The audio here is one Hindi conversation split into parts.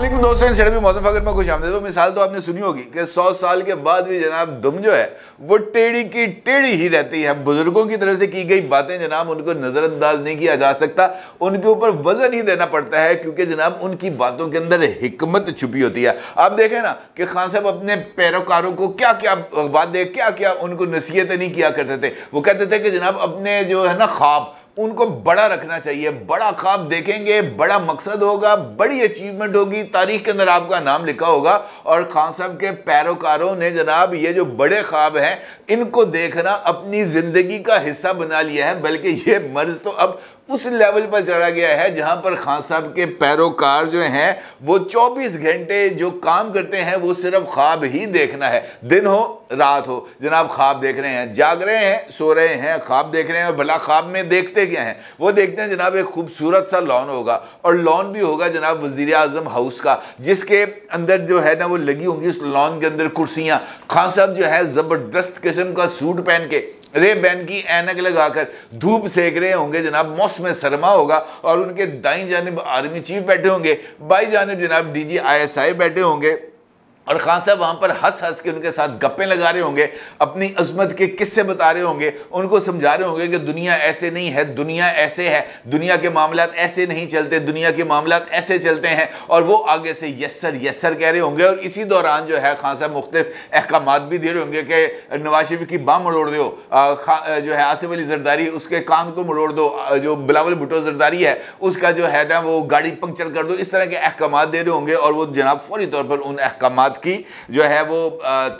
असलम दोस्तों शरबी मौसम अगर मैं खुश आमदे तो मिसाल तो आपने सुनी होगी कि सौ साल के बाद भी जनाब दुम जो है, वो टेढ़ी की टेढ़ी ही रहती है। बुज़ुर्गों की तरफ़ से की गई बातें जनाब उनको नज़रअंदाज नहीं किया जा सकता। उनके ऊपर वज़न ही देना पड़ता है, क्योंकि जनाब उनकी बातों के अंदर हिकमत छुपी होती है। आप देखें ना कि खान साहब अपने पैरोकारों को क्या क्या वादे क्या क्या उनको नसीहतें नहीं किया करते थे। वो कहते थे कि जनाब अपने जो है ना ख्वाब उनको बड़ा रखना चाहिए। बड़ा ख्वाब देखेंगे, बड़ा मकसद होगा, बड़ी अचीवमेंट होगी। तारीख के अंदर आपका नाम लिखा होगा और खान साहब के पैरोकारों ने जनाब ये जो बड़े ख्वाब हैं, इनको देखना, अपनी ज़िंदगी का हिस्सा बना लिया है। बल्कि ये मर्ज तो अब उस लेवल पर चढ़ा गया है जहाँ पर खान साहब के पैरोकार जो हैं, वो 24 घंटे जो काम करते हैं, वो सिर्फ़ ख्वाब ही देखना है। दिन हो, रात हो। जनाब, ख्वाब देख रहे हैं, जाग रहे हैं, सो रहे हैं, ख्वाब देख रहे हैं भला ख्वाब में देखते क्या हैं? वो देखते हैं जनाब, एक खूबसूरत सा लॉन होगा और लॉन भी होगा जनाब वज़ीर आज़म हाउस का, जिसके अंदर जो है ना, वो लगी होंगी उस लॉन के अंदर कुर्सियाँ। खान साहब जो है ज़बरदस्त किस्म का सूट पहन के रे बैन की एनक लगाकर धूप सेक रहे होंगे जनाब मौसम सरमा होगा और उनके दाई जानब आर्मी चीफ बैठे होंगे। बाई जानब जनाब डी जी आई एस आई बैठे होंगे। और खान साहब वहाँ पर हंस हंस के उनके साथ गप्पे लगा रहे होंगे, अपनी अजमत के किस्से बता रहे होंगे, उनको समझा रहे होंगे कि दुनिया ऐसे नहीं है, दुनिया ऐसे है, दुनिया के मामला ऐसे नहीं चलते, दुनिया के मामला ऐसे चलते हैं। और वो आगे से यस्सर यस्सर कह रहे होंगे। और इसी दौरान जो है खान साहब मुख्तफ अहकाम भी दे रहे होंगे कि नवाज़ शरीफ की बाम मरोड़ दो जो है आसिफ अली जरदारी उसके कान को मरोड़ दो जो बिलावल भुटो जरदारी है, उसका जो है ना वो गाड़ी पंक्चर कर दो। इस तरह के अहकाम दे रहे होंगे और वो जनाब फौरी तौर पर उन अहकाम की, जो है वो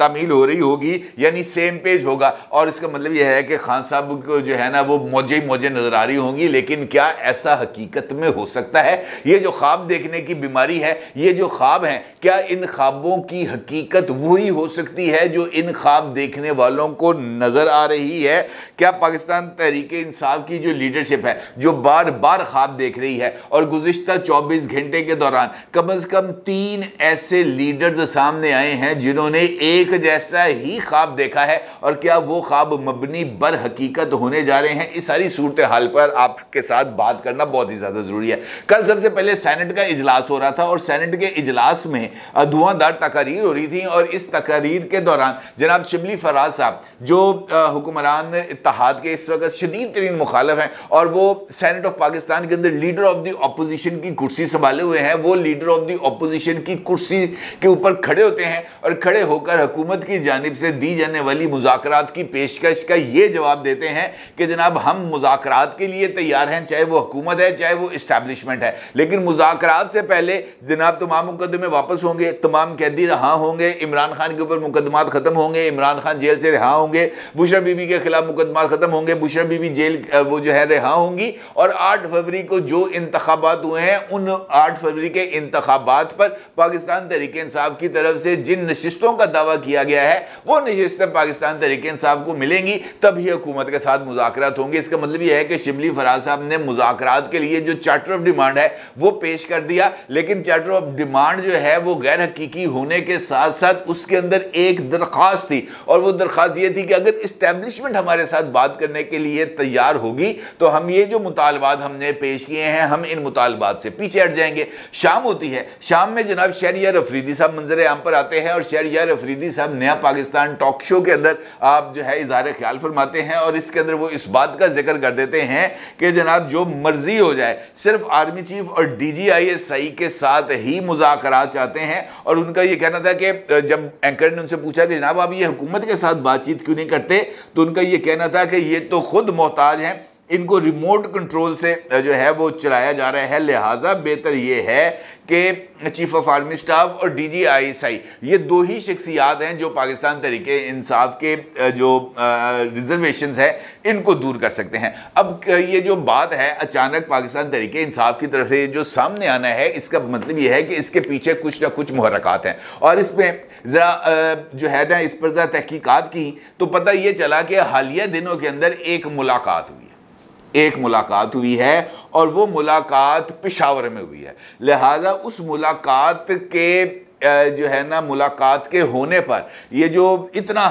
तमील हो रही होगी, यानी सेम पेज होगा। और इसका मतलब यह है कि खान साहब को जो है ना, वो मौजे मौजे नज़र आ रही होंगी, लेकिन क्या ऐसा हकीकत में हो सकता है? ये जो ख्वाब देखने की बीमारी है, ये जो ख्वाब हैं, क्या इन ख्वाबों की हकीकत वही हो सकती है जो इन ख्वाब देखने वालों को नज़र आ रही है? क्या पाकिस्तान तहरीक इंसाफ की जो लीडरशिप है, जो बार बार ख्वाब देख रही है, और गुज्त चौबीस घंटे के दौरान कम अज़ कम तीन ऐसे लीडर्स सामने आए हैं जिन्होंने एक जैसा ही ख्वाब देखा है और क्या वो ख्वाब मबनी बर हकीकत होने जा रहे हैं? इस सारी सूरत हाल पर आपके साथ बात करना बहुत ही ज़्यादा ज़रूरी है। कल सबसे पहले सैनट का इजलास हो रहा था और सैनट के इजलास में धुआंधार तकारीर हो रही थी और इस तकारीर के दौरान जनाब शिबली फराज साहब, जो हुक्मरान इतिहाद के इस वक्त शदीद तरीन मुखालफ हैं और वो सैनट ऑफ़ पाकिस्तान के अंदर लीडर ऑफ़ द अपोजिशन की कुर्सी संभाले हुए हैं, वो लीडर ऑफ़ द अपोजिशन की कुर्सी के ऊपर खड़े होते हैं और खड़े होकर हुकूमत की जानब से दी जाने वाली मुजाकरात की पेशकश का ये जवाब देते हैं कि जनाब, हम मुजाकरात के लिए तैयार हैं, चाहे वो हुकूमत है, चाहे वो इस्टेब्लिशमेंट है। लेकिन मुजाकरात से पहले जनाब, तमाम मुकदमे वापस होंगे, तमाम कैदी रहा होंगे, इमरान खान के ऊपर मुकदमा ख़त्म होंगे, इमरान खान जेल से रिहा होंगे, बुशरा बीबी के खिलाफ मुकदमा ख़त्म होंगे, बुशरा बीबी जेल वो जो है रिहा होंगी और आठ फरवरी को जो इंतबात हुए हैं, उन आठ फरवरी के इंतबात पर पाकिस्तान तरीके की से जिन नशस्तों का दावा किया गया है, वो नशस्तें पाकिस्तान तरीके इंसाफ को मिलेंगी, तभी हुकूमत के साथ मुजाकर होंगे। इसका मतलब यह है कि शिबली फराज साहब ने मुजाकर के लिए जो चार्टर ऑफ़ डिमांड है, वो पेश कर दिया। लेकिन चार्टर ऑफ़ डिमांड जो है, वो गैर हकीकी होने के साथ साथ उसके अंदर एक दरख्वास्त थी। और वो दरख्वास्त ये थी कि अगर इस्टेब्लिशमेंट हमारे साथ बात करने के लिए तैयार होगी तो हम ये जो मुतालबात हमने पेश किए हैं, हम इन मुतालबात से पीछे हट जाएँगे। शाम होती है। शाम में जनाब शहरियार अफरीदी साहब मंजर आम पर आते हैं और शहरियार अफरीदी साहब नया पाकिस्तान टॉक शो के अंदर आप जो है इजहार ख्याल फरमाते हैं और इसके अंदर वो इस बात का ज़िक्र कर देते हैं कि जनाब जो मर्ज़ी हो जाए, सिर्फ़ आर्मी चीफ और D G I S I के साथ ही मुजाकर चाहते हैं और उनका ये कहना था कि जब एंकर ने उनसे पूछा कि जनाब आप ये हुकूमत के साथ बातचीत क्यों नहीं करते तो उनका ये कहना था कि ये तो खुद मोहताज हैं। इनको रिमोट कंट्रोल से जो है वो चलाया जा रहा है। लिहाजा बेहतर ये है कि चीफ ऑफ़ आर्मी स्टाफ और D G I S I ये दो ही शख्सियात हैं जो पाकिस्तान तरीके इंसाफ के जो रिजर्वेशन है, इनको दूर कर सकते हैं। अब ये जो बात है, अचानक पाकिस्तान तरीके इंसाफ की तरफ़ से जो सामने आना है, इसका मतलब ये है कि इसके पीछे कुछ ना कुछ महरक़ात हैं। और इसमें ज़रा जो है ना, इस पर ज़रा तहकीक़ात की तो पता ये चला कि हालिया दिनों के अंदर एक मुलाकात हुई। एक मुलाकात हुई है और वो मुलाकात पिशावर में हुई है। लिहाजा उस मुलाकात के जो है ना, मुलाकात के होने पर ये जो इतना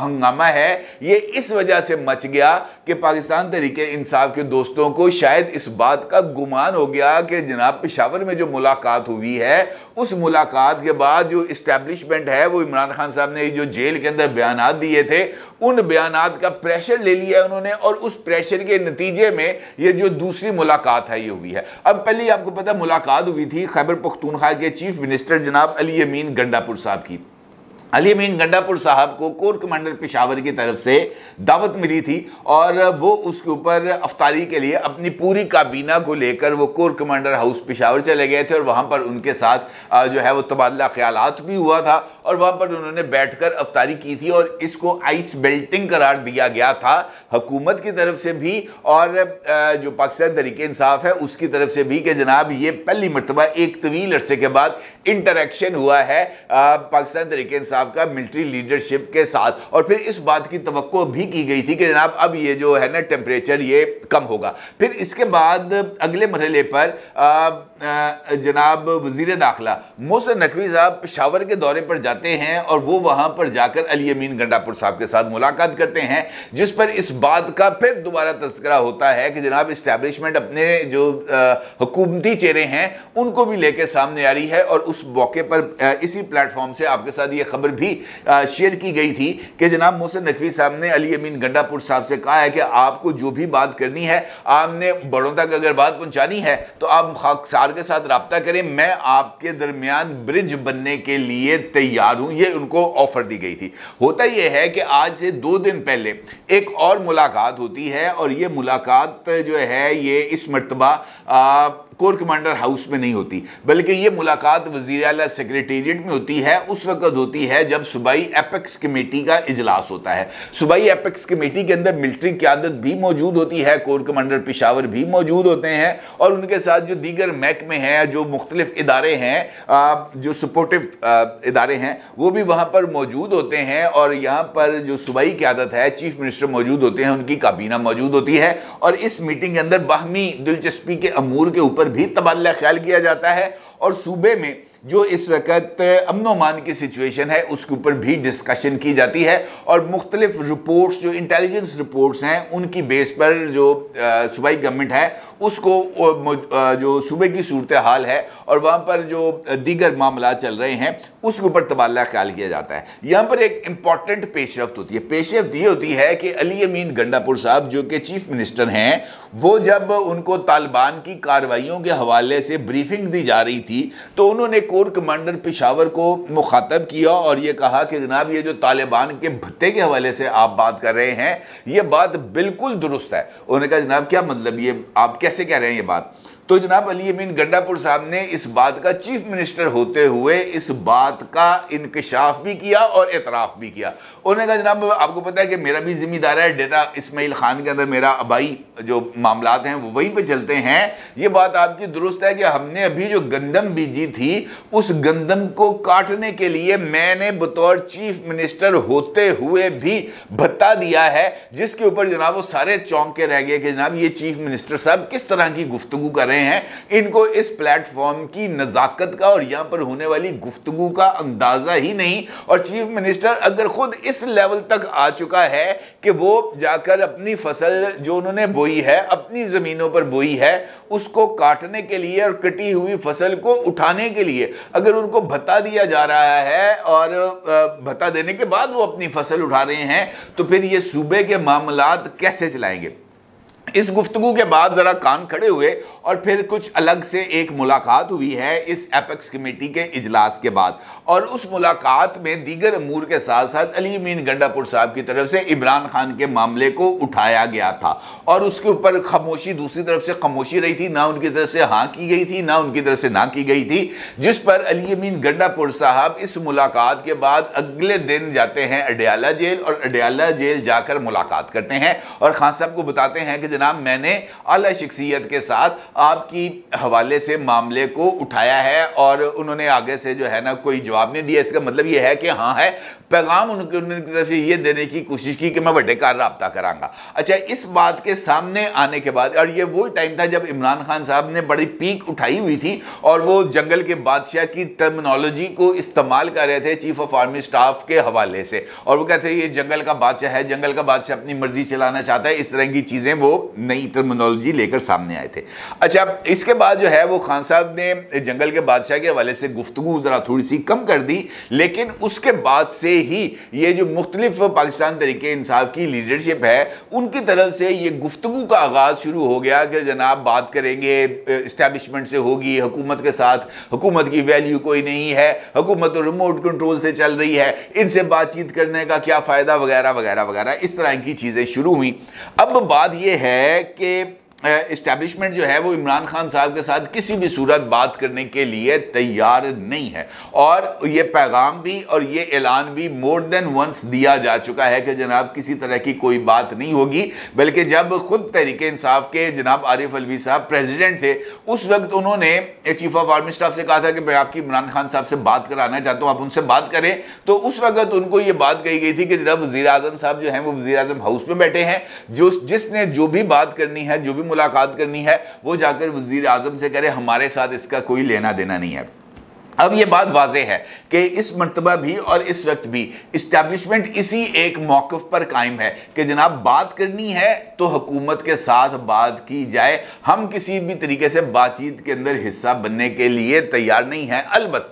हंगामा है, ये इस वजह से मच गया कि पाकिस्तान तरीके इंसाफ के दोस्तों को शायद इस बात का गुमान हो गया कि जनाब, पिशावर में जो मुलाकात हुई है, उस मुलाकात के बाद जो इस्टेब्लिशमेंट है, वो इमरान खान साहब ने जो जेल के अंदर बयान दिए थे, उन बयान का प्रेशर ले लिया उन्होंने और उस प्रेशर के नतीजे में ये जो दूसरी मुलाकात है, ये हुई है। अब पहले आपको पता मुलाकात हुई थी खैबर पख्तूनखा के चीफ मिनिस्टर जनाब अली अमीन गंडापुर साहब की। अली अमीन गंडापुर साहब को कोर कमांडर पिशावर की तरफ़ से दावत मिली थी और वो उसके ऊपर अफतारी के लिए अपनी पूरी काबीना को लेकर वो कोर कमांडर हाउस पिशावर चले गए थे और वहाँ पर उनके साथ जो है वो तबादला ख्याल भी हुआ था। और वहाँ पर उन्होंने बैठकर अफतारी की थी और इसको आइस बेल्टिंग करार दिया गया था हुकूमत की तरफ़ से भी और जो पाकिस्तान तरीके इंसाफ है उसकी तरफ़ से भी कि जनाब ये पहली मरतबा एक तवील अरसे के बाद इंटरेक्शन हुआ है पाकिस्तान तरीके इंसाफ का मिलिट्री लीडरशिप के साथ। और फिर इस बात की तो भी की गई थी कि जनाब अब ये जो है ना टेम्परेचर ये कम होगा। फिर इसके बाद अगले मरहले पर जनाब वज़ीर दाखिला, मोहसन नकवी साहब पेशावर के दौरे पर जाते हैं और वो वहाँ पर जाकर अली अमीन गंडापुर साहब के साथ मुलाकात करते हैं, जिस पर इस बात का फिर दोबारा तस्करा होता है कि जनाब इस्टेब्लिशमेंट अपने जो हुकूमती चेहरे हैं, उनको भी लेकर सामने आ रही है और उस मौके पर इसी प्लेटफॉर्म से आपके साथ ये खबर भी शेयर की गई थी कि जनाब मोहसन नकवी साहब ने अली अमीन गंडापुर साहब से कहा है कि आपको जो भी बात करनी है, आपने बड़ों तक अगर बात पहुंचानी है तो आप खाकसार के साथ रबता करें। मैं आपके दरमियान ब्रिज बनने के लिए तैयार हूँ। ये उनको ऑफ़र दी गई थी। होता यह है कि आज से दो दिन पहले एक और मुलाकात होती है, और ये मुलाकात जो है, ये इस मरतबा कोर कमांडर हाउस में नहीं होती, बल्कि ये मुलाकात वज़ीर अला सेक्रेटेरिएट में होती है, उस वक्त होती है जब सूबाई एपेक्स कमेटी का इजलास होता है। सूबाई एपेक्स कमेटी के अंदर मिलिट्री क्यादत भी मौजूद होती है, कोर कमांडर पिशावर भी मौजूद होते हैं, और उनके साथ जो दीगर महकमे हैं, जो मुख्तलिफ़ इदारे हैं जो सपोर्टिव इदारे हैं, वो भी वहाँ पर मौजूद होते हैं, और यहाँ पर जो सूबाई क्यादत है, चीफ मिनिस्टर मौजूद होते हैं, उनकी काबीना मौजूद होती है, और इस मीटिंग के अंदर बाहमी दिलचस्पी के अमूर के ऊपर भी तबादला ख्याल किया जाता है और सूबे में जो इस वक्त अमन मान की सिचुएशन है, उसके ऊपर भी डिस्कशन की जाती है और मुख्तलिफ़ रिपोर्ट्स जो इंटेलिजेंस रिपोर्ट्स हैं, उनकी बेस पर जो सूबाई गवर्नमेंट है, उसको जो सूबे की सूरत हाल है और वहाँ पर जो दीगर मामला चल रहे हैं, उसके ऊपर तबादला ख्याल किया जाता है। यहाँ पर एक इंपॉर्टेंट पेशरफ होती है। पेशरफ ये होती है कि अली अमीन गंडापुर साहब, जो कि चीफ मिनिस्टर हैं, वो जब उनको तालिबान की कार्रवाइयों के हवाले से ब्रीफिंग दी जा रही थी तो उन्होंने कोर कमांडर पिशावर को मुखातब किया और ये कहा कि जनाब, ये जो तालिबान के भत्ते के हवाले से आप बात कर रहे हैं, ये बात बिल्कुल दुरुस्त है। उन्होंने कहा, जनाब, क्या मतलब ये, आप कैसे कह रहे हैं ये बात? तो जनाब अली अमीन गंडापुर साहब ने इस बात का चीफ मिनिस्टर होते हुए इस बात का इंकशाफ भी किया और एतराफ़ भी किया। उन्होंने कहा, जनाब, आपको पता है कि मेरा भी जिम्मेदार है डेटा इसमाइल खान के अंदर मेरा अबाई जो मामला हैं, वो वहीं पे चलते हैं। ये बात आपकी दुरुस्त है कि हमने अभी जो गंदम बीजी थी, उस गंदम को काटने के लिए मैंने बतौर चीफ मिनिस्टर होते हुए भी भत्ता दिया है, जिसके ऊपर जनाब वो सारे चौंक के रह गए कि जनाब ये चीफ मिनिस्टर साहब किस तरह की गुफ्तु कर रहे हैं, इनको इस प्लेटफॉर्म की नज़ाकत का और यहाँ पर होने वाली गुफ्तगु का अंदाज़ा ही नहीं। और चीफ मिनिस्टर, अगर खुद इस लेवल तक आ चुका है कि वो जाकर अपनी फ़सल जो उन्होंने बोई है, अपनी ज़मीनों पर बोई है, उसको काटने के लिए और कटी हुई फ़सल को उठाने के लिए अगर उनको भत्ता दिया जा रहा है और भत्ता देने के बाद वो अपनी फ़सल उठा रहे हैं तो फिर ये सूबे के मामला कैसे चलाएँगे? इस गुफ्तगु के बाद ज़रा कान खड़े हुए और फिर कुछ अलग से एक मुलाकात हुई है इस एपेक्स कमेटी के इजलास के बाद। और उस मुलाकात में दीगर अमूर के साथ साथ अली मीन गंडापुर साहब की तरफ़ से इमरान खान के मामले को उठाया गया था। और उसके ऊपर खामोशी दूसरी तरफ़ से खामोशी रही थी, ना उनकी तरफ़ से हाँ की गई थी, ना उनकी तरफ़ से ना की गई थी, जिस पर अली गंडापुर साहब इस मुलाकात के बाद अगले दिन जाते हैं अडयाला जेल और अडयाला जेल जाकर मुलाकात करते हैं। और खान साहब को बताते हैं कि जनाब मैंने अला शख्सियत के साथ आपकी हवाले से मामले को उठाया है और उन्होंने आगे से जो है ना कोई जवाब नहीं दिया। इसका मतलब ये है कि हाँ है, पैगाम उनके उनकी तरफ़ से ये देने की कोशिश की कि मैं बड़े कार रबता करांगा। अच्छा इस बात के सामने आने के बाद, और ये वो टाइम था जब इमरान खान साहब ने बड़ी पीक उठाई हुई थी और वो जंगल के बादशाह की टर्मिनोलॉजी को इस्तेमाल कर रहे थे चीफ ऑफ़ आर्मी स्टाफ के हवाले से। और वो कहते हैं, ये जंगल का बादशाह है, जंगल का बादशाह अपनी मर्ज़ी चलाना चाहता है, इस तरह की चीज़ें वो नई टर्मिनोलॉजी लेकर सामने आए थे। अच्छा इसके बाद जो है, वो खान साहब ने जंगल के बादशाह के हवाले से गुफ्तु ज़रा थोड़ी सी कम कर दी, लेकिन उसके बाद से ही ये जो मुख्तलिफ़ पाकिस्तान तरीके इंसाफ की लीडरशिप है, उनकी तरफ़ से ये गुफ्तु का आगाज़ शुरू हो गया कि जनाब बात करेंगे इस्टेबलिशमेंट से होगी, हुकूमत के साथ, हुकूमत की वैल्यू कोई नहीं है, हुकूमत रिमोट कंट्रोल से चल रही है, इनसे बातचीत करने का क्या फ़ायदा, वगैरह वगैरह वगैरह, इस तरह की चीज़ें शुरू हुई। अब बात यह है कि इस्टेब्लिशमेंट जो है वो इमरान खान साहब के साथ किसी भी सूरत बात करने के लिए तैयार नहीं है। और ये पैगाम भी और ये ऐलान भी मोर देन वंस दिया जा चुका है कि जनाब किसी तरह की कोई बात नहीं होगी। बल्कि जब खुद तहरीक इंसाफ के जनाब आरिफ अलवी साहब प्रेसिडेंट थे, उस वक्त उन्होंने चीफ ऑफ़ आर्मी स्टाफ से कहा था कि मैं आपकी इमरान खान साहब से बात कराना चाहता हूँ, आप उनसे बात करें। तो उस वक्त उनको ये बात कही गई थी कि जनाब वजी साहब जो हैं, वो वजी हाउस में बैठे हैं। जो, जिसने जो भी बात करनी है, जो भी मुलाकात करनी है, वो जाकर वज़ीर आज़म से करे हमारे साथ इसका कोई लेना देना नहीं है। अब ये बात वाजे है कि इस मरतबा भी और इस वक्त भी इस्टेब्लिशमेंट इसी एक मौकफ पर कायम है कि जनाब बात करनी है तो हुकूमत के साथ बात की जाए। हम किसी भी तरीके से बातचीत के अंदर हिस्सा बनने के लिए तैयार नहीं है। अलबत्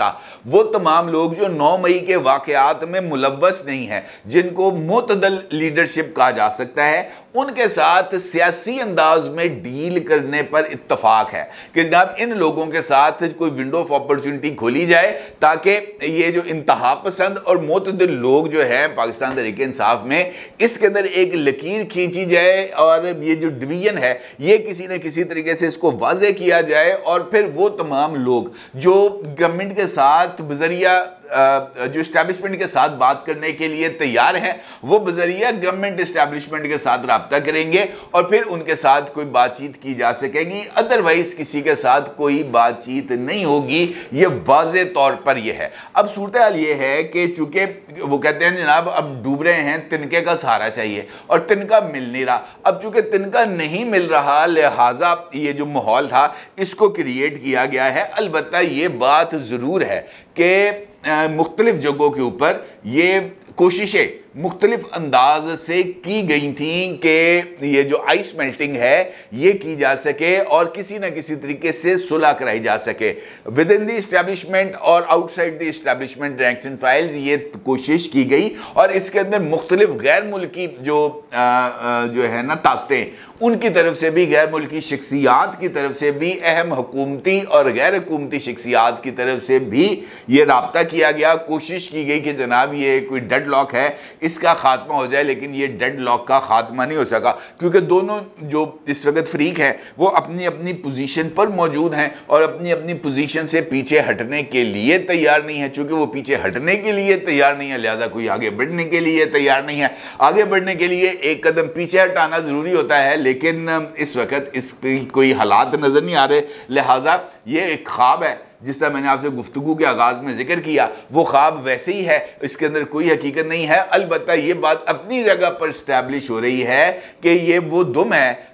वो तमाम लोग जो 9 मई के वाकयात में मुलवस नहीं है, जिनको मतदल लीडरशिप कहा जा सकता है, उनके साथ सियासी अंदाज में डील करने पर इतफाक है कि जनाब इन लोगों के साथ कोई विंडो ऑफ़ अपॉर्चुनिटी खोली जाए ताकि ये जो इंतहा पसंद और मोतदिल लोग जो हैं पाकिस्तान तरीके इंसाफ में, इसके अंदर एक लकीर खींची जाए और ये जो डिवीज़न है, ये किसी न किसी तरीके से इसको वाजे किया जाए और फिर वो तमाम लोग जो गवर्नमेंट के साथ, बजरिया जो इस्टेब्लिशमेंट के साथ बात करने के लिए तैयार हैं, वो बजरिया गवर्नमेंट इस्टेब्लिशमेंट के साथ रबता करेंगे और फिर उनके साथ कोई बातचीत की जा सकेगी। अदरवाइज़ किसी के साथ कोई बातचीत नहीं होगी। ये वाज तौर पर यह है। अब सूरत हाल ये है कि चूँकि वो कहते हैं, जनाब, अब डूब रहे हैं, तिनके का सहारा चाहिए और तिनका मिल नहीं रहा। अब चूँकि तिनका नहीं मिल रहा, लिहाजा ये जो माहौल था, इसको क्रिएट किया गया है। अलबत् ये बात ज़रूर है कि मुख्तलिफ़ जगहों के ऊपर ये कोशिशें मुख्तलिफ़ अंदाज से की गई थी कि ये जो आइस मेल्टिंग है ये की जा सके और किसी न किसी तरीके से सुलह कराई जा सके। विद इन दी इस्टेब्लिशमेंट और outside the establishment ranks and files ये कोशिश की गई और इसके अंदर मुख्तलिफ़ गैर मुल्की जो आ, आ, जो है ना ताकतें उनकी तरफ़ से भी गैर मुल्की शख्सियात की तरफ़ से भी अहम हुकूमती और गैर हुकूमती शख्सियात की तरफ़ से भी ये रबता किया गया। कोशिश की गई कि जनाब ये कोई डेड लॉक है इसका खात्मा हो जाए, लेकिन ये डेड लॉक का खात्मा नहीं हो सका। क्योंकि दोनों जो इस वक्त फ्रीक हैं, वो अपनी अपनी पोजीशन पर मौजूद हैं और अपनी अपनी पोजीशन से पीछे हटने के लिए तैयार नहीं है। चूँकि वो पीछे हटने के लिए तैयार नहीं है, लिहाजा कोई आगे बढ़ने के लिए तैयार नहीं है। आगे बढ़ने के लिए एक कदम पीछे हटाना ज़रूरी होता है, लेकिन इस वक्त इसकी कोई हालात नज़र नहीं आ रहे। लिहाजा ये एक ख्वाब है जिस तरह मैंने आपसे गुफ्तु के आगाज़ में ज़िक्र किया, वो ख्वाब वैसे ही है, इसके अंदर कोई हकीकत नहीं है। अलबत् ये बात अपनी जगह पर स्टैब्लिश हो रही है कि ये वो दुम है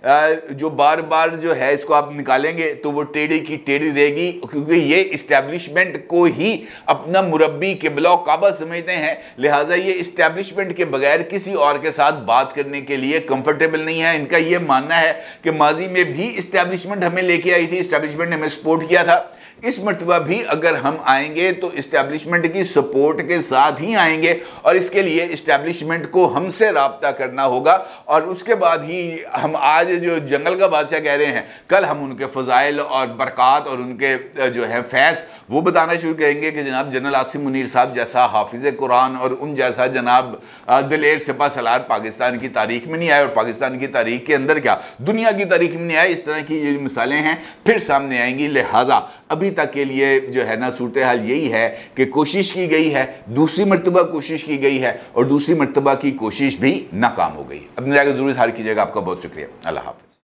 जो बार बार जो है इसको आप निकालेंगे तो वो टेढ़ी की टेढ़ी रहेगी, क्योंकि ये इस्टेब्लिशमेंट को ही अपना मुरबी के ब्लॉक काबा समझते हैं। लिहाजा ये इस्टेब्लिशमेंट के बगैर किसी और के साथ बात करने के लिए कंफर्टेबल नहीं है। इनका ये मानना है कि माजी में भी इस्टेब्लिशमेंट हमें लेके आई थी इस्टेब्लिशमेंट ने हमें सपोर्ट किया था। इस मरतबा भी अगर हम आएँगे तो इस्टेब्लिशमेंट की सपोर्ट के साथ ही आएँगे और इसके लिए इस्टेब्लिशमेंट को हमसे रबता करना होगा और उसके बाद ही हम आज जो जंगल का बादशाह कह रहे हैं, कल हम उनके फ़जाइल और बरक़ात और उनके जो है फैस, वो बताना शुरू करेंगे कि जनाब जनरल आसिम मुनीर साहब जैसा हाफिज़ कुरान और उन जैसा जनाब दलेर सिपा सलार पाकिस्तान की तारीख में नहीं आए और पाकिस्तान की तारीख के अंदर क्या? दुनिया की तारीख में नहीं आए, इस तरह की ये मिसालें हैं, फिर सामने आएँगी, लिहाजा अभी अभी तक के लिए जो है ना सूरत हाल यही है कि कोशिश की गई है, दूसरी मरतबा कोशिश की गई है और दूसरी मरतबा की कोशिश भी नाकाम हो गई अपने ज़रूर हार कीजिएगा आपका बहुत शुक्रिया। अल्लाह हाफ़